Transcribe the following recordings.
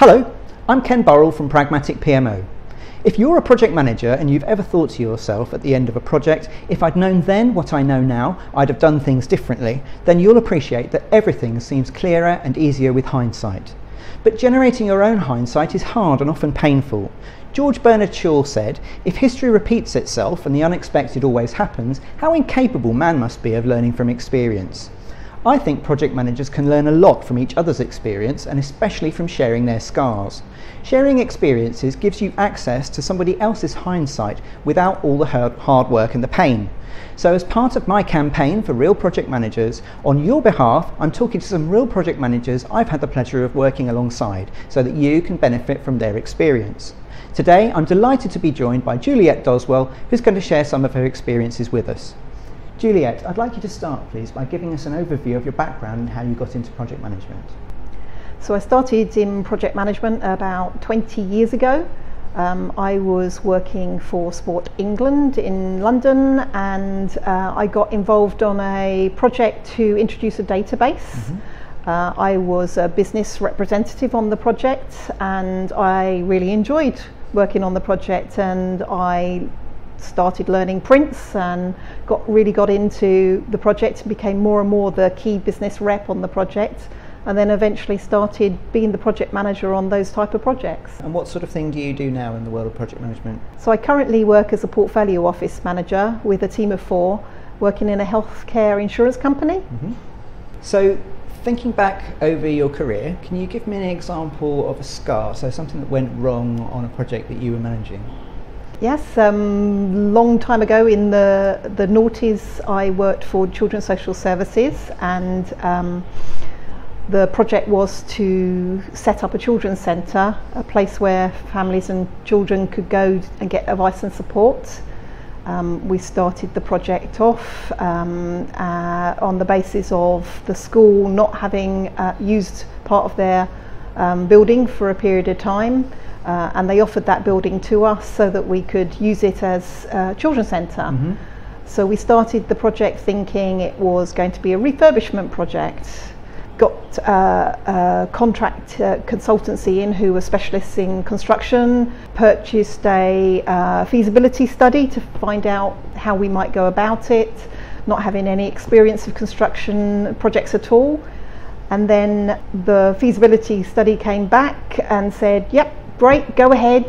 Hello, I'm Ken Burrell from Pragmatic PMO. If you're a project manager and you've ever thought to yourself at the end of a project, if I'd known then what I know now, I'd have done things differently, then you'll appreciate that everything seems clearer and easier with hindsight. But generating your own hindsight is hard and often painful. George Bernard Shaw said, If history repeats itself and the unexpected always happens, how incapable man must be of learning from experience. I think project managers can learn a lot from each other's experience and especially from sharing their scars. Sharing experiences gives you access to somebody else's hindsight without all the hard work and the pain. So, as part of my campaign for Real Project Managers, on your behalf, I'm talking to some real project managers I've had the pleasure of working alongside so that you can benefit from their experience. Today, I'm delighted to be joined by Juliet Doswell, who's going to share some of her experiences with us. Juliet, I'd like you to start, please, by giving us an overview of your background and how you got into project management. So I started in project management about 20 years ago. Um, I was working for Sport England in London and uh, I got involved on a project to introduce a database. Mm-hmm. Uh, I was a business representative on the project and I really enjoyed working on the project and I started learning PRINCE and got really got into the project and became more and more the key business rep on the project and then eventually started being the project manager on those type of projects. And what sort of thing do you do now in the world of project management? So I currently work as a portfolio office manager with a team of four working in a healthcare insurance company. Mm-hmm. So thinking back over your career, can you give me an example of a scar, so something that went wrong on a project that you were managing? Yes, um, long time ago in the the noughties, I worked for Children's Social Services, and um, the project was to set up a children's centre, a place where families and children could go and get advice and support. Um, we started the project off um, uh, on the basis of the school not having uh, used part of their um, building for a period of time uh, and they offered that building to us so that we could use it as a children's center mm-hmm. So we started the project thinking it was going to be a refurbishment project. Got uh, a contract uh, consultancy in who were specialists in construction, purchased a uh, feasibility study to find out how we might go about it, not having any experience of construction projects at all. And then the feasibility study came back and said, yep, great, go ahead.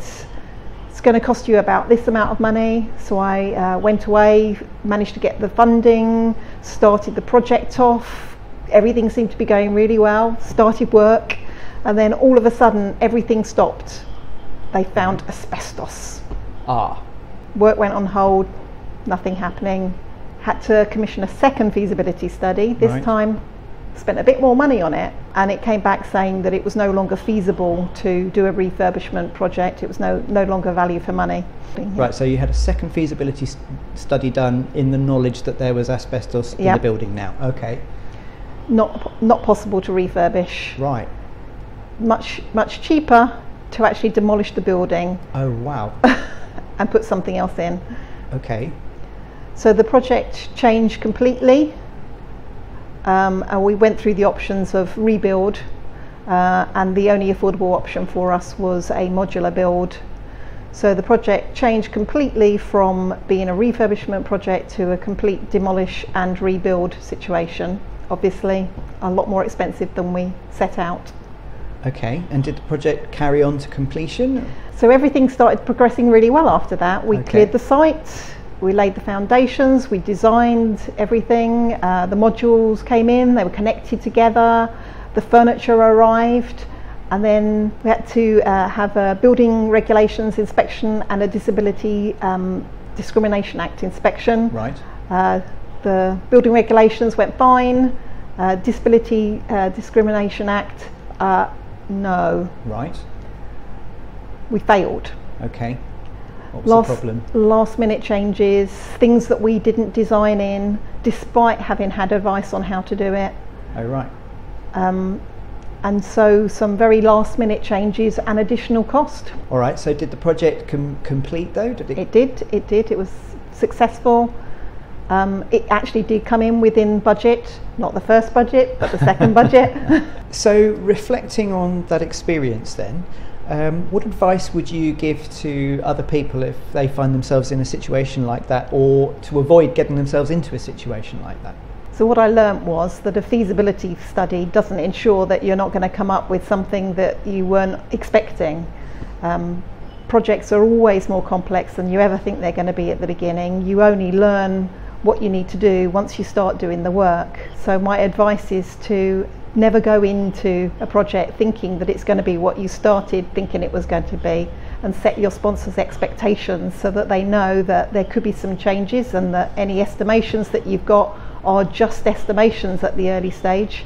It's going to cost you about this amount of money. So I uh, went away, managed to get the funding, started the project off. Everything seemed to be going really well, started work, and then all of a sudden everything stopped. They found asbestos. Ah. Work went on hold, nothing happening. Had to commission a second feasibility study, this right. time spent a bit more money on it and it came back saying that it was no longer feasible to do a refurbishment project. It was no no longer value for money. Right so you had a second feasibility st- study done in the knowledge that there was asbestos in the building now. Okay. Not not possible to refurbish. Right. Much much cheaper to actually demolish the building. Oh wow. And put something else in. Okay. So the project changed completely um, and we went through the options of rebuild, uh, and the only affordable option for us was a modular build. So the project changed completely from being a refurbishment project to a complete demolish and rebuild situation. Obviously, a lot more expensive than we set out. Okay, and did the project carry on to completion? So everything started progressing really well after that. We okay. cleared the site, we laid the foundations, we designed everything, uh, the modules came in, they were connected together, the furniture arrived, and then we had to uh, have a building regulations inspection and a disability um, discrimination act inspection. Right. Uh, the building regulations went fine, uh, disability uh, discrimination act, uh, no. Right. We failed. Okay. What last, the problem? Last minute changes, things that we didn't design in, despite having had advice on how to do it. Oh, right. Um, and so some very last minute changes and additional cost. All right, so did the project com- complete though? Did it? it did, it did. It was successful. Um, it actually did come in within budget, not the first budget, but the second budget. So, reflecting on that experience, then, um, what advice would you give to other people if they find themselves in a situation like that, or to avoid getting themselves into a situation like that? So what I learnt was that a feasibility study doesn't ensure that you're not going to come up with something that you weren't expecting. Um, projects are always more complex than you ever think they're going to be at the beginning. You only learn what you need to do once you start doing the work. So my advice is to never go into a project thinking that it's going to be what you started thinking it was going to be and set your sponsors expectations so that they know that there could be some changes and that any estimations that you've got are just estimations at the early stage.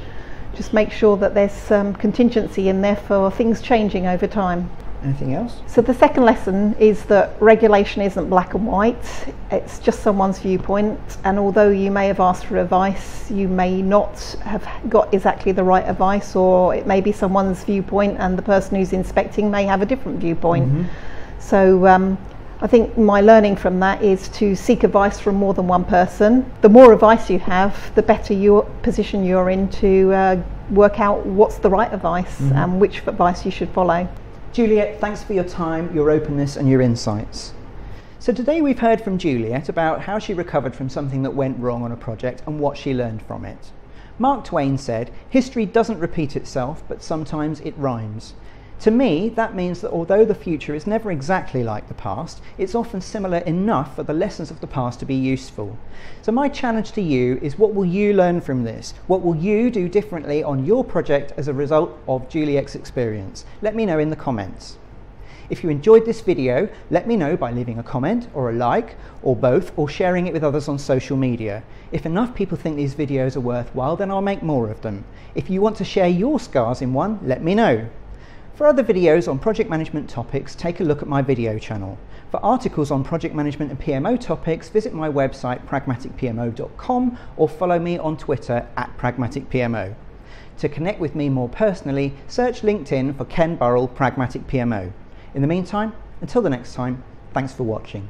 Just make sure that there's some contingency in there for things changing over time. Anything else? So the second lesson is that regulation isn't black and white. It's just someone's viewpoint, and although you may have asked for advice, you may not have got exactly the right advice, or it may be someone's viewpoint, and the person who's inspecting may have a different viewpoint. Mm-hmm. So. Um, I think my learning from that is to seek advice from more than one person. The more advice you have, the better your position you're in to uh, work out what's the right advice mm-hmm. and which advice you should follow. Juliet, thanks for your time, your openness, and your insights. So, today we've heard from Juliet about how she recovered from something that went wrong on a project and what she learned from it. Mark Twain said, History doesn't repeat itself, but sometimes it rhymes. To me, that means that although the future is never exactly like the past, it's often similar enough for the lessons of the past to be useful. So, my challenge to you is what will you learn from this? What will you do differently on your project as a result of Juliet's experience? Let me know in the comments. If you enjoyed this video, let me know by leaving a comment or a like or both or sharing it with others on social media. If enough people think these videos are worthwhile, then I'll make more of them. If you want to share your scars in one, let me know. For other videos on project management topics, take a look at my video channel. For articles on project management and PMO topics, visit my website pragmaticpmo.com or follow me on Twitter at pragmaticpmo. To connect with me more personally, search LinkedIn for Ken Burrell Pragmatic PMO. In the meantime, until the next time, thanks for watching.